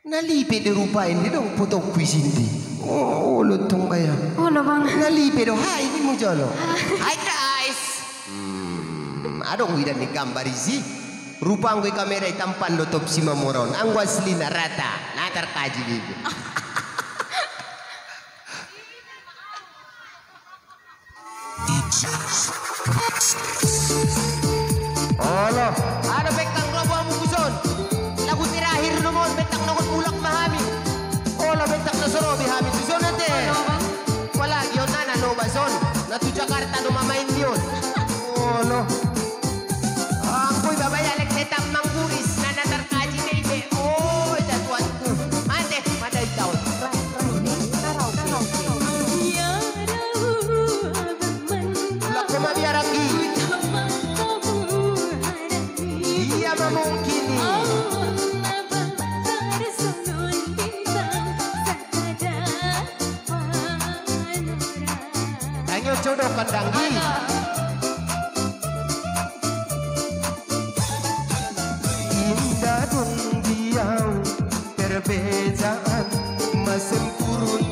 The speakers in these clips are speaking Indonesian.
Nalipe di rupain di dong foto kuisin di. Oh, ulo tong kaya. Ulo bang. Nalipe do. Hai, ini mo jalo. Hi guys. Hmm, adong widan ni gambar isi. Rupa ang kamera itampan do top si mamoron. Ang wasli na rata. Natar kaji dito. Olo, jodoh kandangi. Indah dong diau perbezaan Masempurna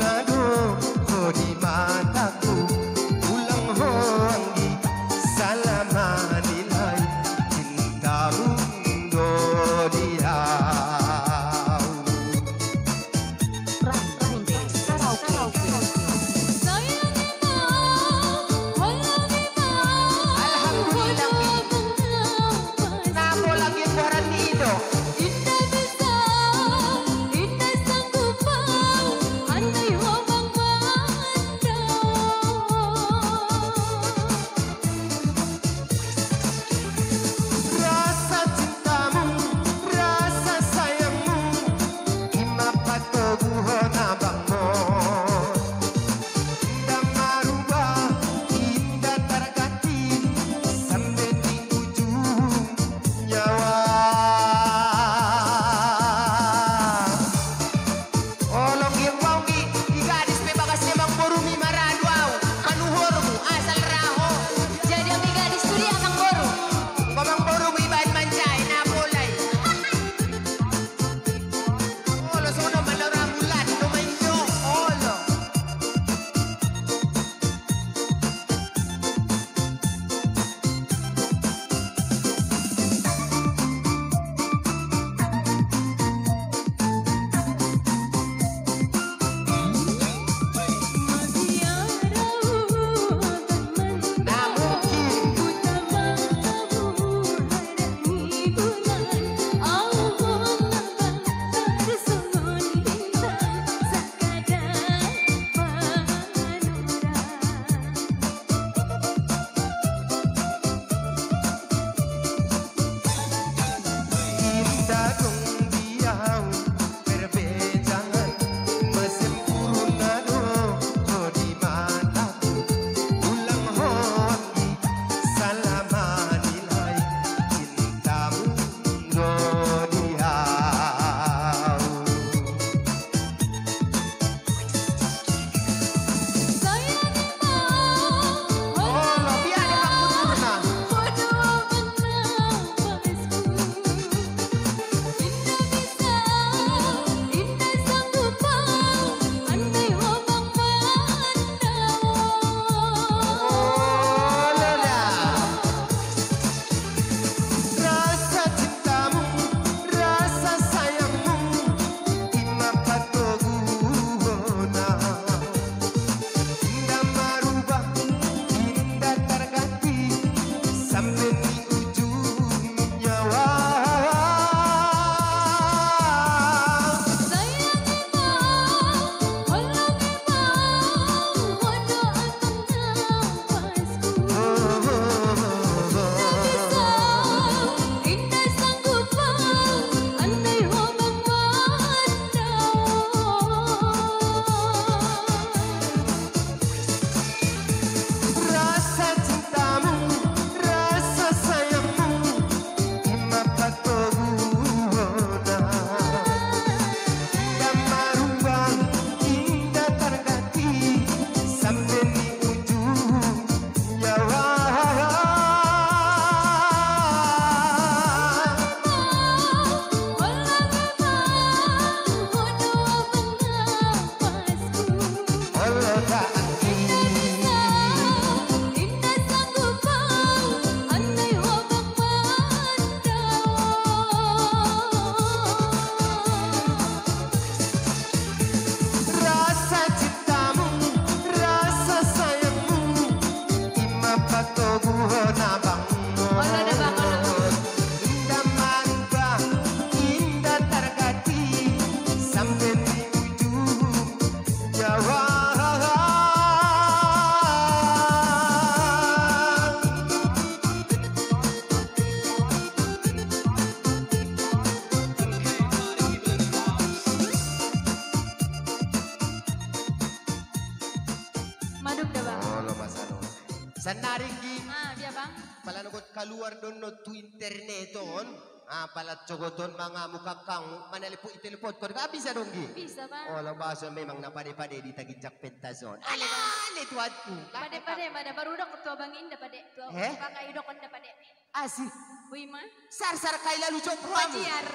Sanaringgi Ah, biya bang? pala nagot kaluar doon no to interneton. Ah, pala cogoton mga mukakang manalipo itelipot ko. Ka bisa dong gi. Bisa bang? Oh, lang baso memang napade-pade di tagijak pentazon. Ala, lituad ko. Pade pade mana baru dak tua bang inda pade tua Eh? pakai idok konda pade. Asi, Wih mah? sar-sar kay lalu jok Wajiar.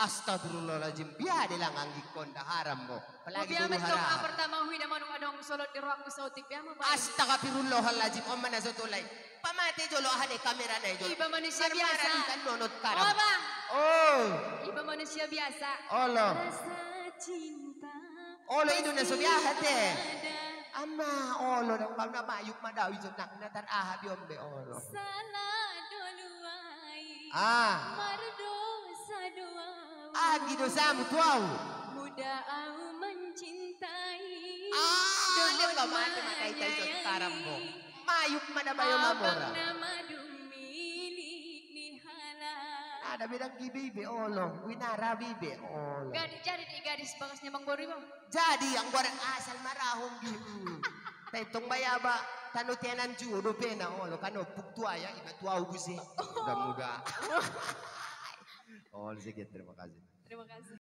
Astagfirullahaladzim, biade lang ang gikon da haram mo. Palagi Biya dulu haram. pertama hui na manung adong solot di ruang sautik biya mo? Astagfirullahaladzim, o man sa tulay. Pamate jolo hane kamera na jolo. Iba manusia biasa. kan nonot Oh karam. bang, Oh, iba manusia biasa. olo. Olo ino na subiyahat. Ada Ama, olo nang pag namayok madawi sa nak natar ahab yung be olo. salah doluai. Ah, Mardosa doa. Ah, gido sa mo tuaw. Muda au mencintai. Ah, Doon di ba mati matay tayo sa menyayangi. karam mo. Mayok man na ba yung Abang mamora? nama dumilik di halal. Ada bilang gibibi, olo. Winara bibi, olo. Gadis jadi di gadis bagasnya Bang Bori bang. Jadi ang guarang asal marahong gitu. Taitong mayaba, tanutianan judo pena olo kano puktuaya iba tuaw busi. Muda-muda. Oh, sige, terima kasih. Terima kasih.